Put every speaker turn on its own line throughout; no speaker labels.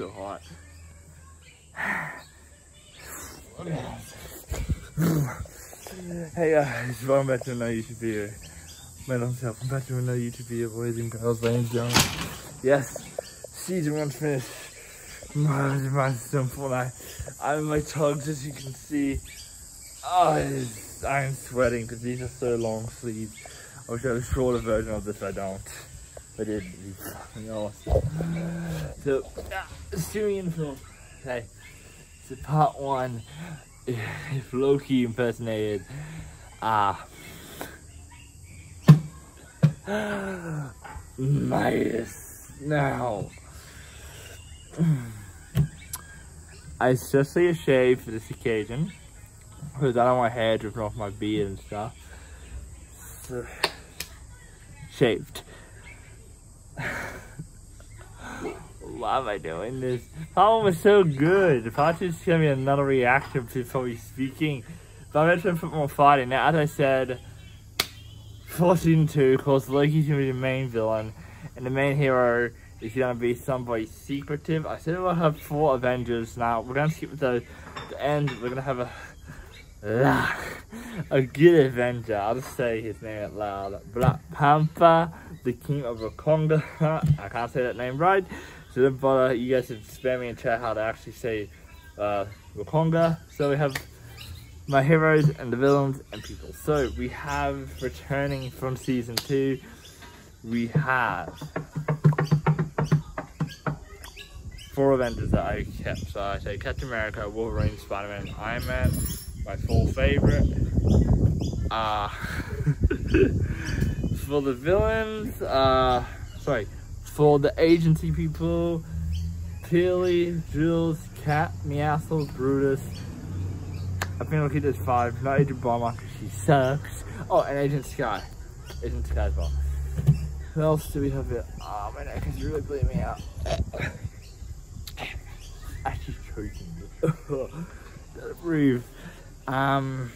so hot. hey guys, welcome back to another YouTube video. My name's welcome back to another YouTube video, boys and girls, ladies and gentlemen. Yes, season one's finished. My, still Fortnite. I'm in my tugs, as you can see. Oh, I'm sweating because these are so long sleeves. I wish I had a shorter version of this, I don't. I did. Fucking awesome. So, in film. Okay, so part one. If Loki impersonated, ah. Uh, Midas. Now. I especially a shave for this occasion. Because I don't want hair dripping off my beard and stuff. So, shaved. Why am I doing this? That was so good. Two is gonna be another reaction before me speaking. But I'm to put more fighting. Now, as I said, for season two, of course, Loki's gonna be the main villain, and the main hero is gonna be somebody secretive. I said we'll have four Avengers. Now, we're gonna skip the, the end. We're gonna have a a good Avenger. I'll just say his name out loud. Black Panther, the King of Wakanda. I can't say that name right. So don't bother. You guys should spam me in chat how to actually say uh, Wakanda. So we have my heroes and the villains and people. So we have returning from season two. We have four Avengers that I kept. So I say Captain America, Wolverine, Spider-Man, Iron Man. My full favorite. Uh, for the villains, uh, sorry, for the agency people, Tilly, Jules, Cat, Meowscles, Brutus. I think I'll keep this five. Not Agent Bomber, she sucks. Oh, and Agent Skye. Agent Skye as well. Who else do we have here? Oh, my neck is really bleeding me out. Actually choking. Gotta breathe. Um,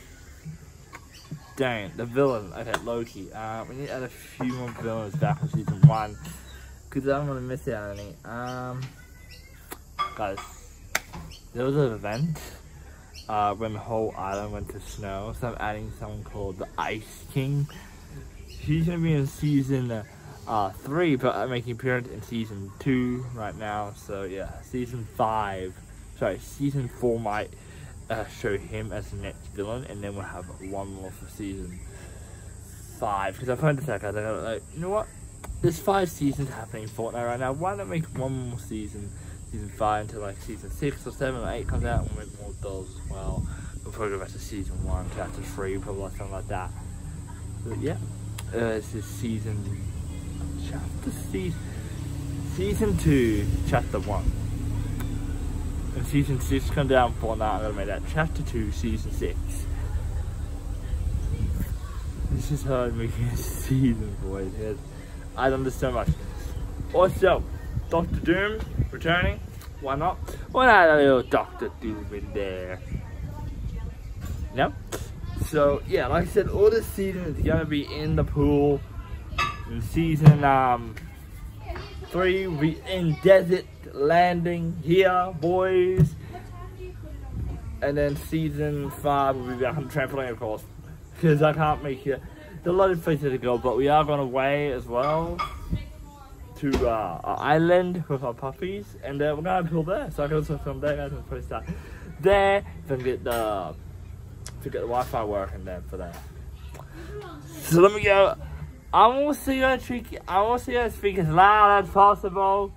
dang, the villain. Okay, Loki. Uh, we need to add a few more villains back from season one. Because I don't want to miss out on any. Um, guys, there was an event uh, when the whole island went to snow. So I'm adding someone called the Ice King. She's going to be in season uh, three, but I'm making appearance in season two right now. So yeah, season five. Sorry, season four might uh, show him as the next villain, and then we'll have one more for season five. Because I've heard this like, I don't like, you know what? There's five seasons happening in Fortnite right now. Why not make one more season, season five, until like season six or seven or eight comes out, and we'll make more dolls as well. We'll probably go back to season one, chapter three, probably something like that. But yeah, uh, this is season, chapter season, season two, chapter one. And season 6 come down for now, I'm gonna make that chapter 2, season 6. This is how I'm making a season, boys. I done this so much. Also, Doctor Doom returning. Why not? Why not a little Doctor Doom in there? No? So, yeah, like I said, all this season is gonna be in the pool. In season um, 3, we in Desert landing here, boys. And then season five will be back on trampoline, of course, because I can't make it. There's a lot of places to go, but we are going away as well to uh, our island with our puppies, and uh, we're gonna build there. So I can also film there, guys, and post that there. Then get the to get the Wi-Fi working there for that. So let me go. I want to see you speak. I want to see you speak as loud as possible.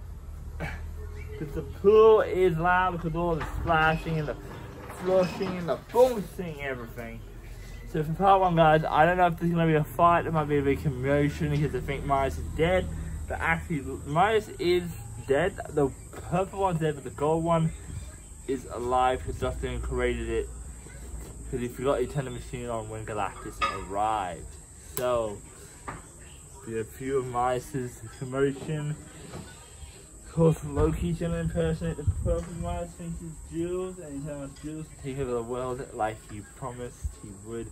Because the pool is loud because all the splashing and the flushing and the boosting everything. So for part one guys, I don't know if there's going to be a fight, there might be a big commotion because I think Midas is dead. But actually, Midas is dead. The purple one's dead, but the gold one is alive because Justin created it. Because he forgot to turn the machine on when Galactus arrived. So, have a few of Midas's commotion course, Loki gonna impersonate the purple thinks it's Jules, and he telling Jules to take over the world like he promised he would.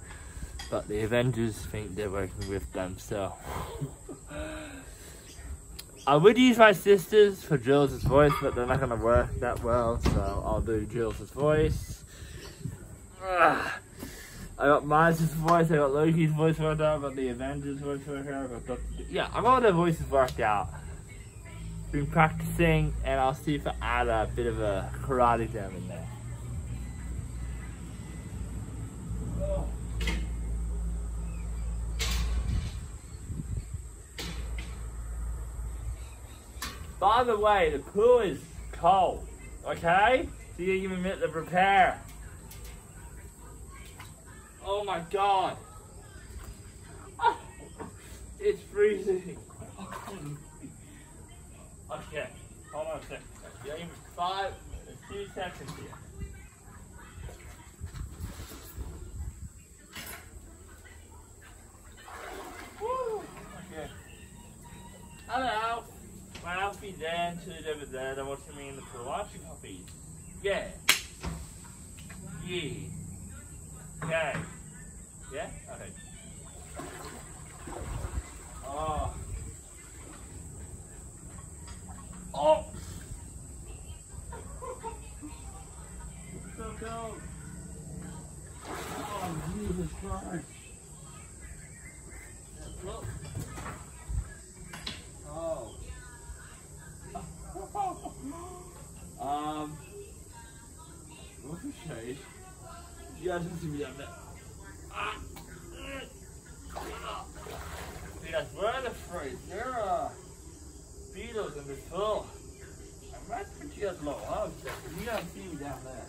But the Avengers think they're working with them, so. I would use my sisters for Jules' voice, but they're not gonna work that well, so I'll do Jules' voice. I got Miles' voice, I got Loki's voice worked out, I got the Avengers voice worked out, I got Doctor Yeah, I got all their voices worked out. Been practicing, and I'll see if I add a bit of a karate jam in there. By the way, the pool is cold, okay? So you give me a minute to prepare. Oh my god. Oh, it's freezing. Oh, Okay, hold on a second. You give me five, a few seconds here. Woo, okay. Hello. My outfit there, two over there, they're watching me in the pool. You puppies? Yeah. Yeah. Okay. Yeah? Okay. Oh. Oh! so cold. Oh, Jesus Christ. Look. Oh. um. What's the shade? You guys can see me down there. Ah. Yes, where are the fruit? There are beetles in this pool. I might put you guys low up, you guys see me down there.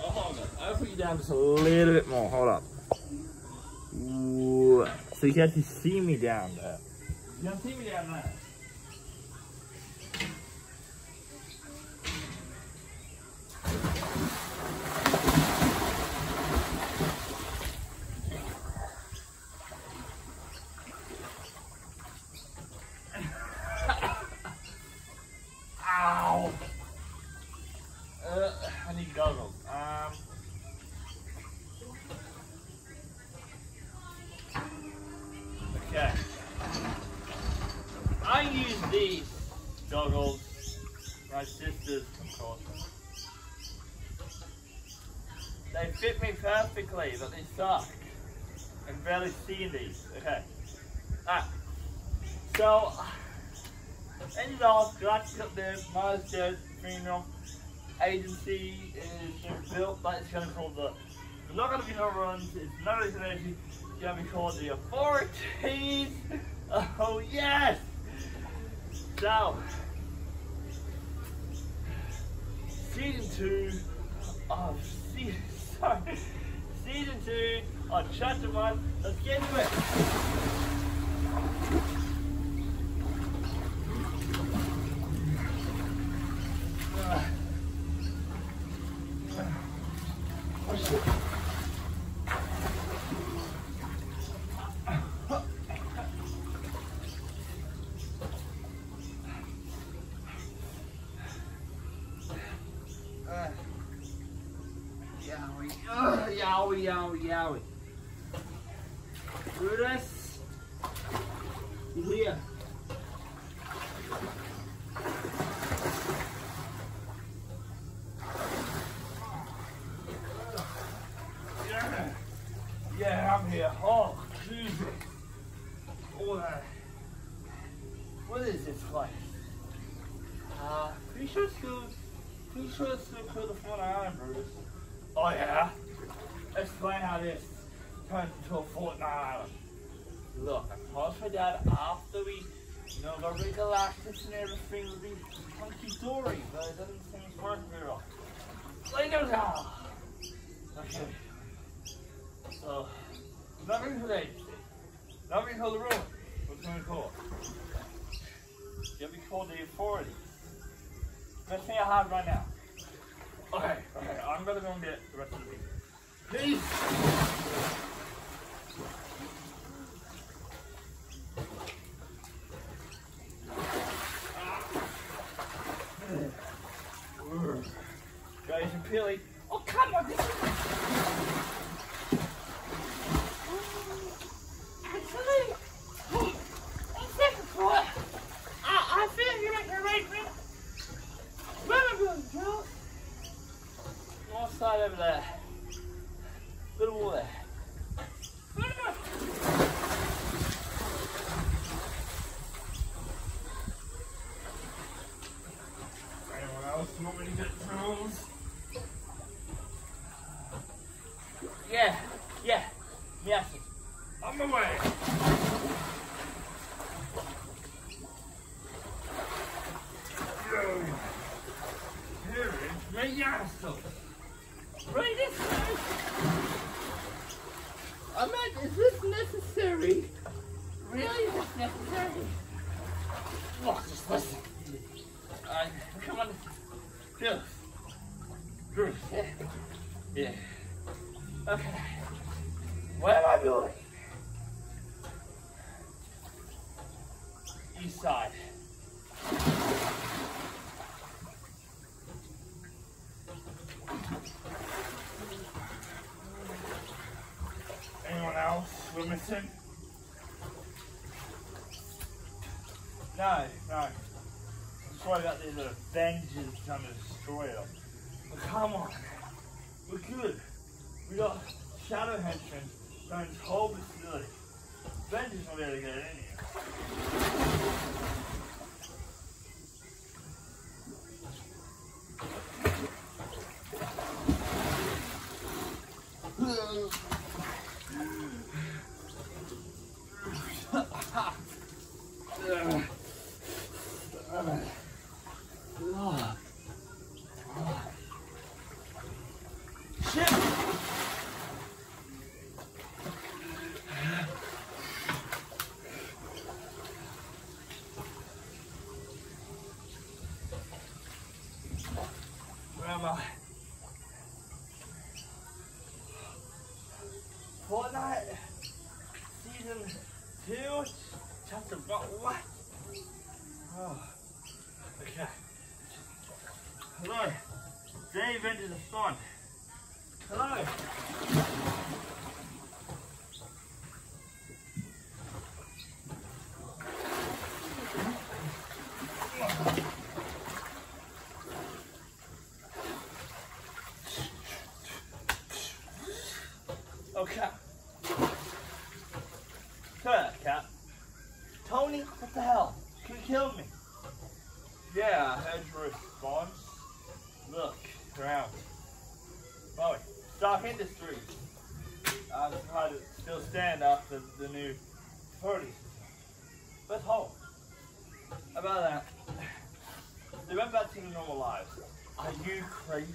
oh, hold. I'll put you down just a little bit more. Hold up. Ooh. So you can actually see me down there. You can see me down there. Ow! Uh, I need goggles. Um. Okay. I use these goggles. My sisters, of course. They fit me perfectly, but they suck. I can barely see these. Okay. Ah. So, ended off, got up there, Mars Dead Funeral Agency is built, but it's going to be called the, it's not going to be no runs, it's not going to be it's going to be called the Authorities. Oh, yes! So, season two of season, season two of chapter one. Let's get into it. Yowie, yowie, yowie. Brutus, you here? Yeah, yeah, I'm here. Oh, Jesus. All that. What is this place? Uh, pretty sure it's good. Pretty sure it's still called the Fort Island Brutus. Oh yeah? Explain how this turns into a Fort Island. Look, I promised my dad after we, you know, got rid of Galactus and everything would be hunky dory, but it doesn't seem to work very well. Lay down now! Okay. So, not going to the agency. Not going to call the room. What's going to call? It's going to be called the authorities. Best thing right now. Okay, okay, I'm gonna go and get the rest of the people. Please! Guys and Pilly. Oh, come on! this is- Yes. On my way. Here is my castle. Right this way. I meant, is this necessary? Really, is this necessary? Look, just listen. Uh, come on. Just. Bruce. Yeah. Yeah. Okay. What am I doing? East side. Anyone else? No, no. I'm sorry about these Avengers trying to destroy us. But come on. We're good. We got Shadow Henchmen going this whole facility. Avengers will be able to get in here. Shit! Where am I? Fortnite season two, chapter one. What? Oh, okay. Hello, Dave into the fun. Hello. Okay. Cut, cat. Tony, what the hell? Can you kill me. Yeah, your response. Look, around. Bowie, Stark Industries. I'm trying to still stand after the new parties. Let's hope. About that. They went back to their normal lives. Are you crazy?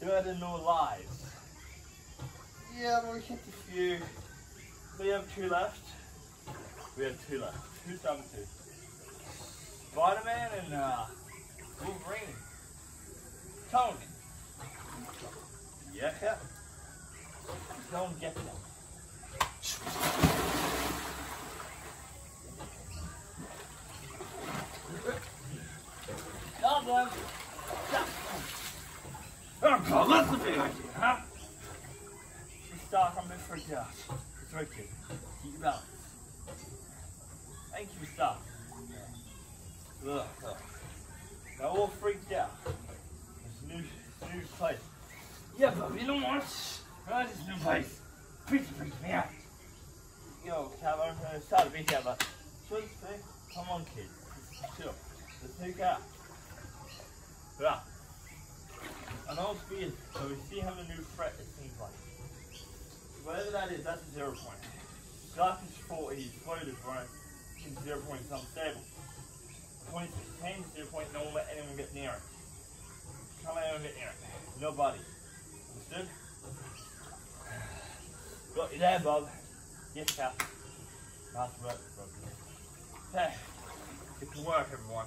They went to normal lives. Yeah, but we kept a few. We have two left. We have two left. Who's the two? And uh, Wolverine. Tony. Yeah, yeah. Go and get them. Come on. Oh, God, that's the big idea, huh? It's right. Keep your balance. Thank you, stop. Look, look. They're all freaked out. This new, new place. Yeah, but you know what? I this new place. Freaks freaks me out. Yo, Cabo, uh, start to be here, but should say, come on, kid. Chill. Let's take out. I know it's weird, so we see how a new threat it seems like. Whatever that is, that's a zero point. 40 is floated right in zero point is unstable. 2016 zero point, no one let anyone get near it. Can't let anyone get near it. Nobody. Understood? Got you there, Bob. Yes, Cap. Nice work. Hey, get to work, everyone.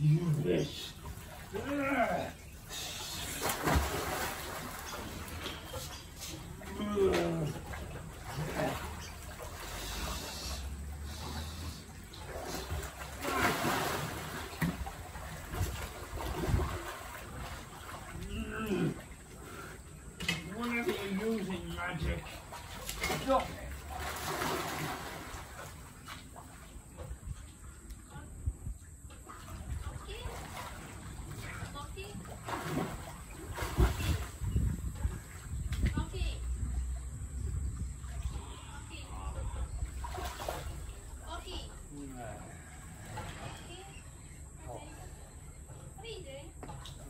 You bitch. Whenever you're using magic, stop it.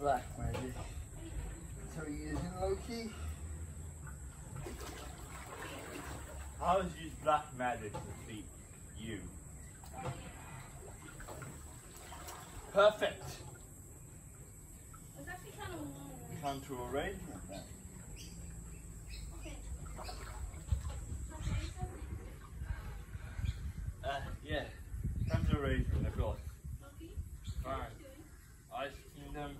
Black magic. So you're using Loki?
How does use black magic to defeat you? Perfect. Come to arrangement then. Uh, yeah. Come to arrangement, of course. Fine. Ice Kingdom.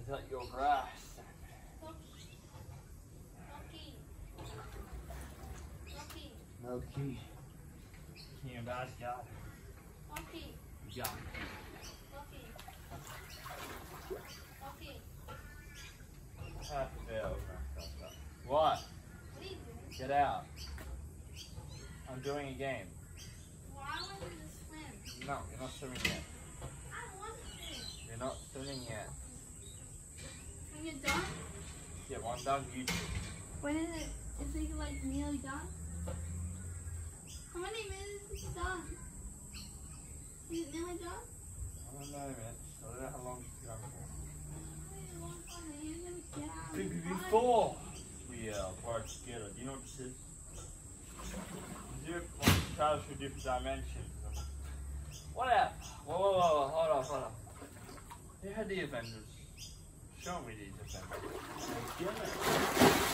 Is that your grass? King of Asgard. You got me. Half a bit over. What? Get out. I'm doing a game. Well, want to swim? No, you're not swimming yet. I want to swim. You're not swimming yet.
When you're done,
Yeah, one done, you
when is it? Is it like nearly done? How many minutes is it done? Is it nearly done?
I don't know, man. I don't know how long it's going for.
Wait, one second, you're gonna get out of the water.
before we uh, work together. Do you know what this is? Different travels through different dimensions. Whatever. Whoa, whoa, whoa, hold on, hold on. You had the Avengers. Show me these Avengers. Give it.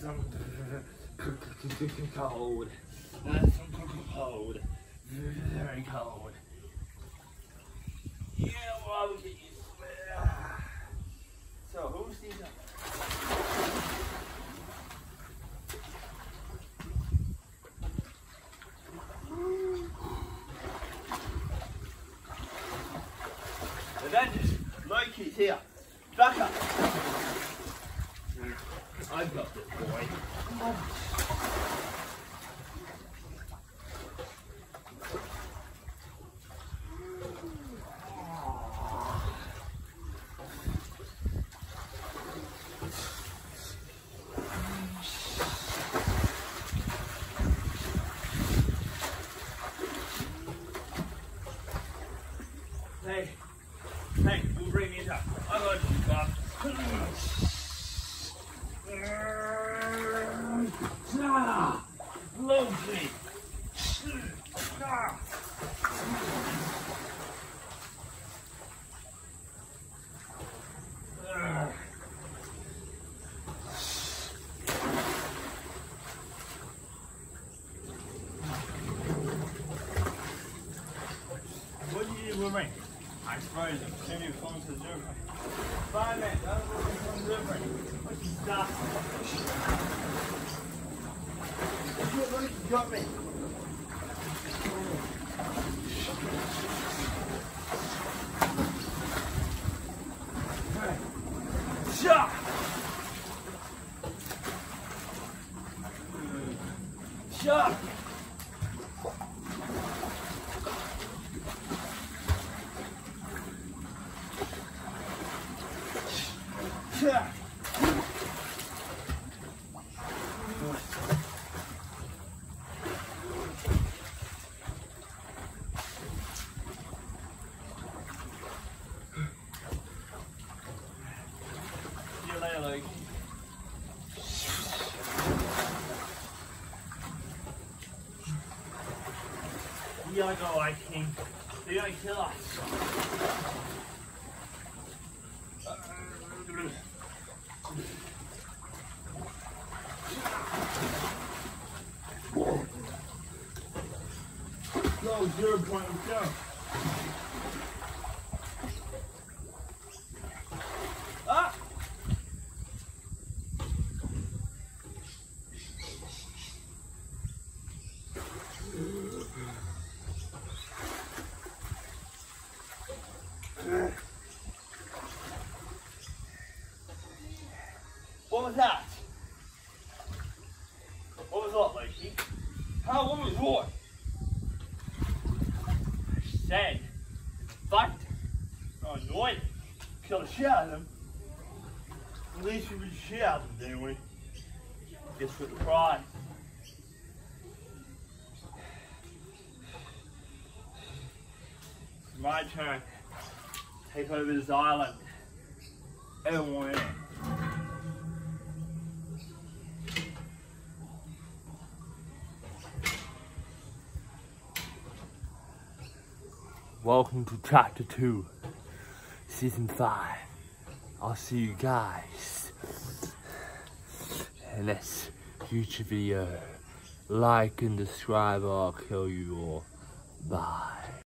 Some cold. That's cold. Very cold. Yeah, well, we get to it. So, who's? Avengers, Loki's here. Back up. I've got this boy. Hey, hey, we'll bring it up. I got you, Bob. Ah, Lovely. Ah. Ah. What do you do with me? I suppose I'm sending you something to do. Fine, man. That's what to do. What's that?
You got me.
You're gonna go like king. They're gonna kill us. Go zero point go. Ah! What was that? What was that, Lakey? How? What was what? I said, fight. Oh, annoyed. Kill the shit out of them. At least we beat the shit out of them, didn't we? Guess what the prize? It's my turn. Take over this island. Everyone in. Welcome to chapter two, season five. I'll see you guys in this future video. Like and subscribe or I'll kill you all. Bye.